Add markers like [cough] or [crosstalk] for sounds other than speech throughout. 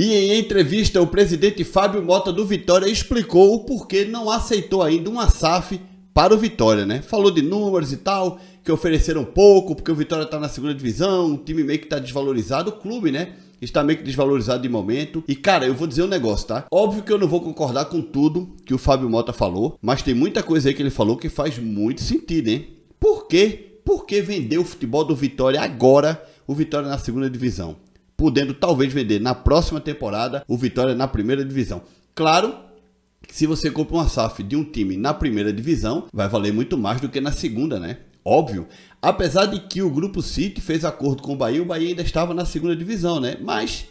E em entrevista, o presidente Fábio Mota do Vitória explicou o porquê não aceitou ainda uma SAF para o Vitória, né? Falou de números e tal, que ofereceram pouco, porque o Vitória está na segunda divisão, o time meio que está desvalorizado, o clube, né? Está meio que desvalorizado de momento. E cara, eu vou dizer um negócio, tá? Óbvio que eu não vou concordar com tudo que o Fábio Mota falou, mas tem muita coisa aí que ele falou que faz muito sentido, hein? Por quê? Por que vender o futebol do Vitória agora, o Vitória na segunda divisão? Podendo talvez vender na próxima temporada o Vitória na primeira divisão. Claro que se você compra uma SAF de um time na primeira divisão, vai valer muito mais do que na segunda, né? Óbvio. Apesar de que o Grupo City fez acordo com o Bahia, o Bahia ainda estava na segunda divisão, né? Mas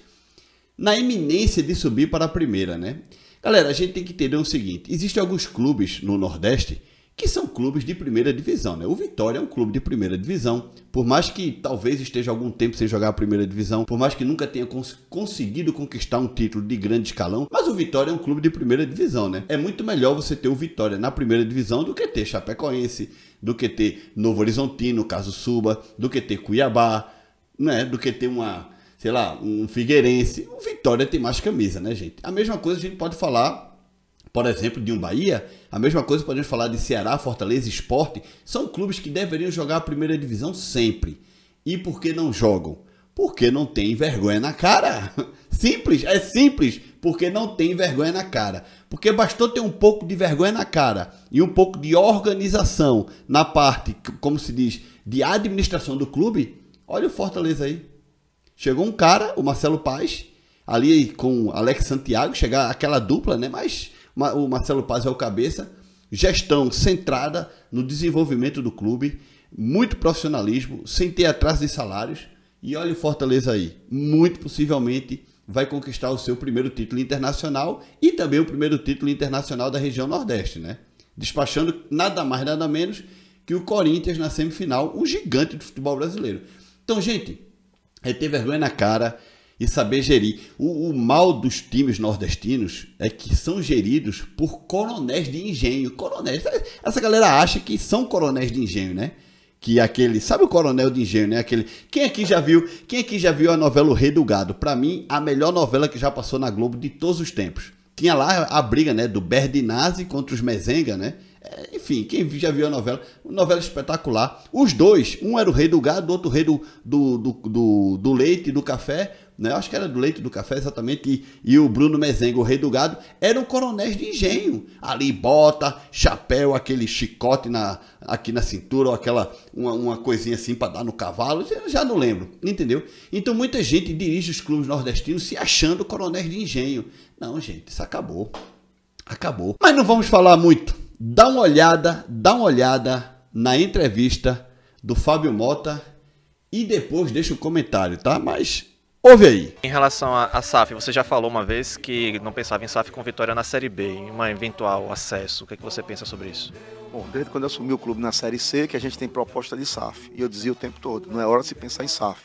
na iminência de subir para a primeira, né? Galera, a gente tem que entender o seguinte: existem alguns clubes no Nordeste que são clubes de primeira divisão. Né? O Vitória é um clube de primeira divisão. Por mais que talvez esteja algum tempo sem jogar a primeira divisão, por mais que nunca tenha cons conseguido conquistar um título de grande escalão, mas o Vitória é um clube de primeira divisão, né? É muito melhor você ter o Vitória na primeira divisão do que ter Chapecoense, do que ter Novo Horizontino, caso suba, do que ter Cuiabá, né? Do que ter uma, sei lá, um Figueirense. O Vitória tem mais camisa, né, gente? A mesma coisa a gente pode falar por exemplo, de um Bahia, a mesma coisa podemos falar de Ceará, Fortaleza Esporte, são clubes que deveriam jogar a primeira divisão sempre. E por que não jogam? Porque não tem vergonha na cara. [laughs] Simples, é simples, porque não tem vergonha na cara. Porque bastou ter um pouco de vergonha na cara e um pouco de organização na parte, como se diz, de administração do clube. Olha o Fortaleza aí. Chegou um cara, o Marcelo Paz, ali com Alex Santiago, chegar aquela dupla, né? Mas o Marcelo Paz é o cabeça, gestão centrada no desenvolvimento do clube, muito profissionalismo, sem ter atraso de salários. E olha o Fortaleza aí, muito possivelmente vai conquistar o seu primeiro título internacional e também o primeiro título internacional da região Nordeste, né? Despachando nada mais, nada menos que o Corinthians na semifinal, um gigante do futebol brasileiro. Então, gente, é ter vergonha na cara, e saber gerir. O, o, mal dos times nordestinos é que são geridos por coronéis de engenho. Coronéis. Essa galera acha que são coronéis de engenho, né? Que aquele, sabe o coronel de engenho, né? Aquele. Quem aqui já viu? Quem aqui já viu a novela O Rei do Gado? Para mim, a melhor novela que já passou na Globo de todos os tempos. Tinha lá a briga, né, do Berdinazzi contra os Mezenga, né? É, enfim, quem já viu a novela, novela espetacular. Os dois, um era o rei do gado, outro rei do, do, do, do, do leite e do café né? acho que era do leite do café exatamente, e, e o Bruno Mezengo, o rei do gado, eram coronéis de engenho. Ali, bota, chapéu, aquele chicote na, aqui na cintura, ou aquela, uma, uma coisinha assim para dar no cavalo, já não lembro, entendeu? Então muita gente dirige os clubes nordestinos se achando coronéis de engenho. Não, gente, isso acabou. Acabou. Mas não vamos falar muito. Dá uma olhada, dá uma olhada na entrevista do Fábio Mota e depois deixa o um comentário, tá? Mas Ouve aí. Em relação a, SAF, você já falou uma vez que não pensava em SAF com vitória na Série B, em um eventual acesso. O que, é que você pensa sobre isso? Bom, desde quando eu assumi o clube na Série C, que a gente tem proposta de SAF. E eu dizia o tempo todo, não é hora de se pensar em SAF.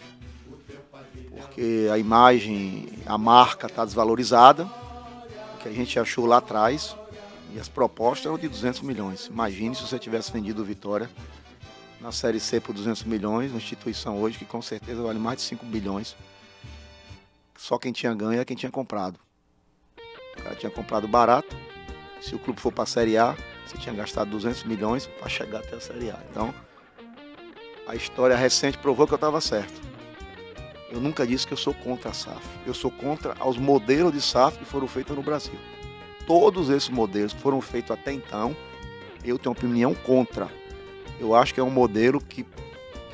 Porque a imagem, a marca está desvalorizada, o que a gente achou lá atrás, e as propostas eram de 200 milhões. Imagine se você tivesse vendido o Vitória na Série C por 200 milhões, uma instituição hoje que com certeza vale mais de 5 bilhões só quem tinha ganho é quem tinha comprado. O cara tinha comprado barato. Se o clube for para a Série A, você tinha gastado 200 milhões para chegar até a Série A. Então, a história recente provou que eu estava certo. Eu nunca disse que eu sou contra a SAF. Eu sou contra os modelos de SAF que foram feitos no Brasil. Todos esses modelos que foram feitos até então, eu tenho opinião contra. Eu acho que é um modelo que,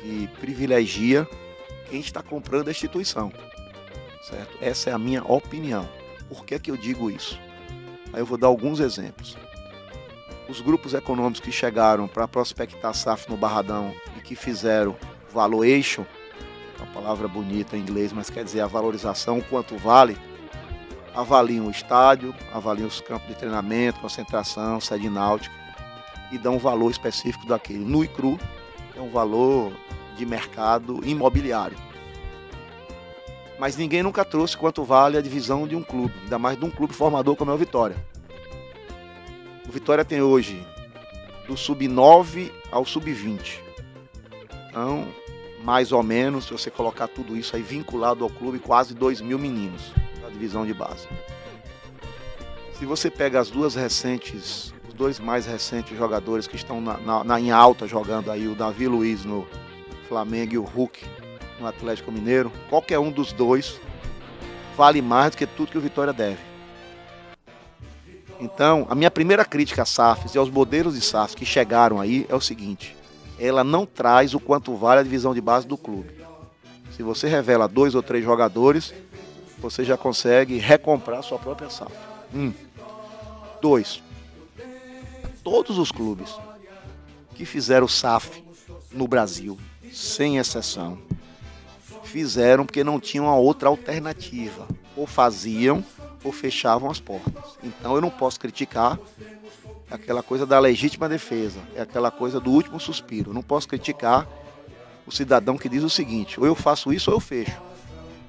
que privilegia quem está comprando a instituição certo? Essa é a minha opinião. Por que, que eu digo isso? Aí eu vou dar alguns exemplos. Os grupos econômicos que chegaram para prospectar SAF no Barradão e que fizeram valuation, é uma palavra bonita em inglês, mas quer dizer a valorização, quanto vale, avaliam o estádio, avaliam os campos de treinamento, concentração, sede náutica e dão um valor específico daquele. Nu e cru, é um valor de mercado imobiliário mas ninguém nunca trouxe quanto vale a divisão de um clube, ainda mais de um clube formador como é o Vitória. O Vitória tem hoje do sub-9 ao sub-20. Então, mais ou menos, se você colocar tudo isso aí vinculado ao clube, quase 2 mil meninos. da divisão de base. Se você pega as duas recentes, os dois mais recentes jogadores que estão na, na, na em alta jogando aí, o Davi Luiz no Flamengo e o Hulk no Atlético Mineiro, qualquer um dos dois vale mais do que tudo que o Vitória deve. Então, a minha primeira crítica a SAFs e aos modelos de SAFs que chegaram aí é o seguinte: ela não traz o quanto vale a divisão de base do clube. Se você revela dois ou três jogadores, você já consegue recomprar sua própria SAF. Um. Dois. Todos os clubes que fizeram SAF no Brasil, sem exceção, fizeram porque não tinham uma outra alternativa. Ou faziam ou fechavam as portas. Então eu não posso criticar aquela coisa da legítima defesa, é aquela coisa do último suspiro. Eu não posso criticar o cidadão que diz o seguinte: ou eu faço isso ou eu fecho.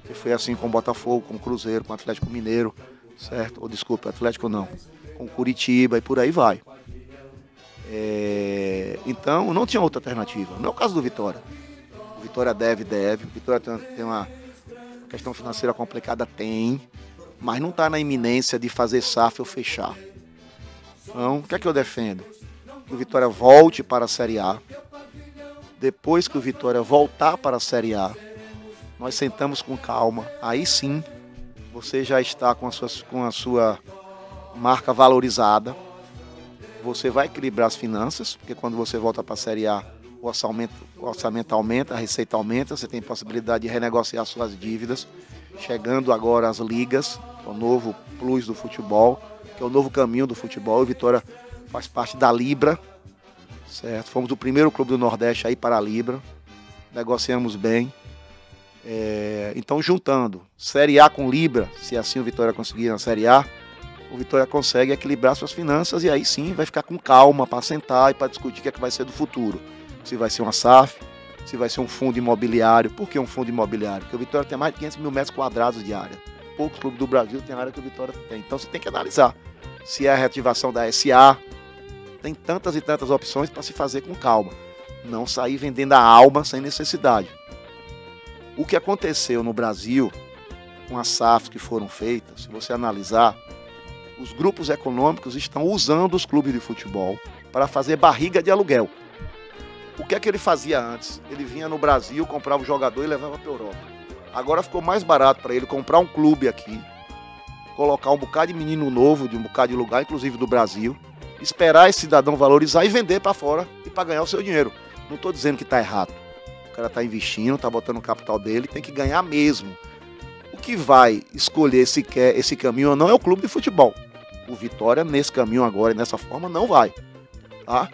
Que foi assim com o Botafogo, com o Cruzeiro, com o Atlético Mineiro, certo? Ou desculpa, Atlético não, com Curitiba e por aí vai. É... Então não tinha outra alternativa. Não é o caso do Vitória. Vitória deve, deve. Vitória tem uma questão financeira complicada, tem mas não está na iminência de fazer SAF ou fechar. Então, o que é que eu defendo? Que o Vitória volte para a Série A. Depois que o Vitória voltar para a Série A, nós sentamos com calma. Aí sim, você já está com a sua, com a sua marca valorizada. Você vai equilibrar as finanças, porque quando você volta para a Série A, o orçamento, o orçamento aumenta, a receita aumenta, você tem possibilidade de renegociar suas dívidas. Chegando agora as ligas, é o novo plus do futebol, que é o novo caminho do futebol. O Vitória faz parte da Libra, certo? Fomos o primeiro clube do Nordeste aí para a Libra, negociamos bem. É, então, juntando Série A com Libra, se assim o Vitória conseguir na Série A, o Vitória consegue equilibrar suas finanças e aí sim vai ficar com calma para sentar e para discutir o que, é que vai ser do futuro. Se vai ser uma SAF, se vai ser um fundo imobiliário. Por que um fundo imobiliário? Porque o Vitória tem mais de 500 mil metros quadrados de área poucos clubes do Brasil têm a área que o Vitória tem. Então você tem que analisar se é a reativação da SA. Tem tantas e tantas opções para se fazer com calma. Não sair vendendo a alma sem necessidade. O que aconteceu no Brasil com as SAFs que foram feitas, se você analisar, os grupos econômicos estão usando os clubes de futebol para fazer barriga de aluguel. O que é que ele fazia antes? Ele vinha no Brasil, comprava o jogador e levava para Europa. Agora ficou mais barato para ele comprar um clube aqui, colocar um bocado de menino novo de um bocado de lugar, inclusive do Brasil, esperar esse cidadão valorizar e vender para fora e para ganhar o seu dinheiro. Não estou dizendo que está errado. O cara está investindo, está botando o capital dele, tem que ganhar mesmo. O que vai escolher esse, esse caminho não é o clube de futebol. O Vitória, nesse caminho agora e nessa forma, não vai. Tá?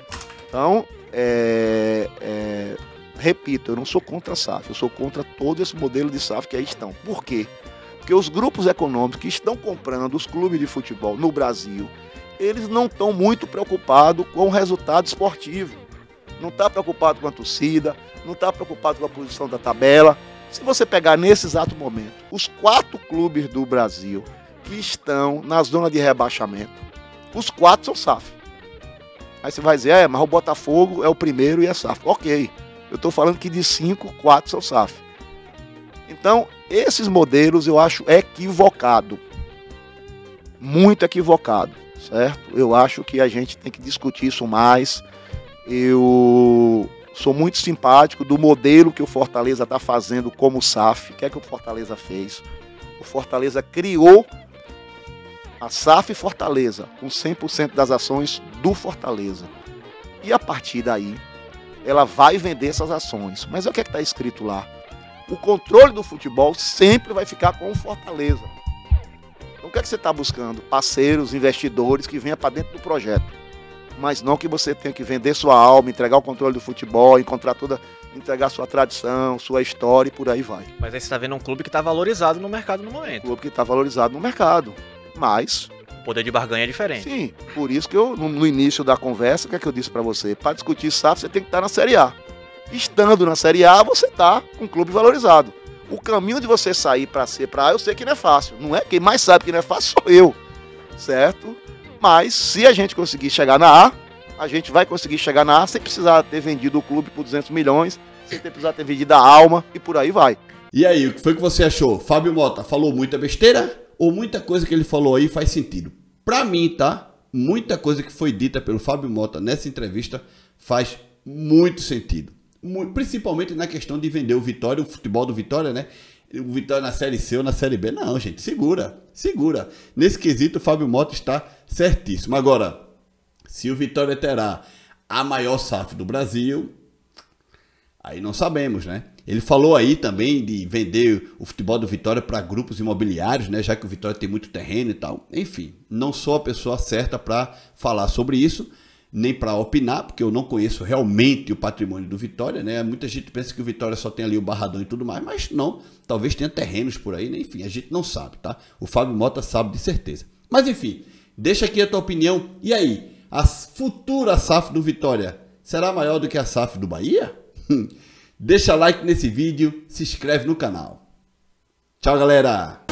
Então, é, é, repito, eu não sou contra a SAF, eu sou contra todo esse modelo de SAF que aí estão. Por quê? Porque os grupos econômicos que estão comprando os clubes de futebol no Brasil, eles não estão muito preocupados com o resultado esportivo. Não está preocupado com a torcida, não está preocupado com a posição da tabela. Se você pegar nesse exato momento, os quatro clubes do Brasil que estão na zona de rebaixamento, os quatro são SAF. Aí você vai dizer, é, mas o Botafogo é o primeiro e é SAF. Ok. Eu estou falando que de 5, 4 são SAF. Então, esses modelos eu acho equivocado. Muito equivocado, certo? Eu acho que a gente tem que discutir isso mais. Eu sou muito simpático do modelo que o Fortaleza está fazendo como SAF. O que é que o Fortaleza fez? O Fortaleza criou a SAF Fortaleza, com 100% das ações do Fortaleza. E a partir daí, ela vai vender essas ações. Mas o que é está escrito lá? O controle do futebol sempre vai ficar com o Fortaleza. Então o que é que você está buscando? Parceiros, investidores que venham para dentro do projeto. Mas não que você tenha que vender sua alma, entregar o controle do futebol, encontrar toda, entregar sua tradição, sua história e por aí vai. Mas aí você está vendo um clube que está valorizado no mercado no momento. Um clube que está valorizado no mercado. Mas poder de barganha é diferente. Sim, por isso que eu, no, início da conversa, o que é que eu disse para você? Para discutir SAF, você tem que estar na Série A. Estando na Série A, você está com um clube valorizado. O caminho de você sair para ser para A, eu sei que não é fácil. Não é quem mais sabe que não é fácil sou eu, certo? Mas se a gente conseguir chegar na A, a gente vai conseguir chegar na A sem precisar ter vendido o clube por 200 milhões, sem ter precisar ter vendido a alma e por aí vai. E aí, o que foi que você achou? Fábio Mota falou muita besteira ou muita coisa que ele falou aí faz sentido? Para mim, tá? Muita coisa que foi dita pelo Fábio Mota nessa entrevista faz muito sentido. Principalmente na questão de vender o Vitória, o futebol do Vitória, né? O Vitória na Série C ou na Série B. Não, gente, segura, segura. Nesse quesito, o Fábio Mota está certíssimo. Agora, se o Vitória terá a maior SAF do Brasil, aí não sabemos, né? Ele falou aí também de vender o futebol do Vitória para grupos imobiliários, né? Já que o Vitória tem muito terreno e tal. Enfim, não sou a pessoa certa para falar sobre isso, nem para opinar, porque eu não conheço realmente o patrimônio do Vitória, né? Muita gente pensa que o Vitória só tem ali o Barradão e tudo mais, mas não. Talvez tenha terrenos por aí, né? Enfim, a gente não sabe, tá? O Fábio Mota sabe de certeza. Mas enfim, deixa aqui a tua opinião. E aí, a futura SAF do Vitória será maior do que a SAF do Bahia? [laughs] Deixa like nesse vídeo, se inscreve no canal. Tchau, galera!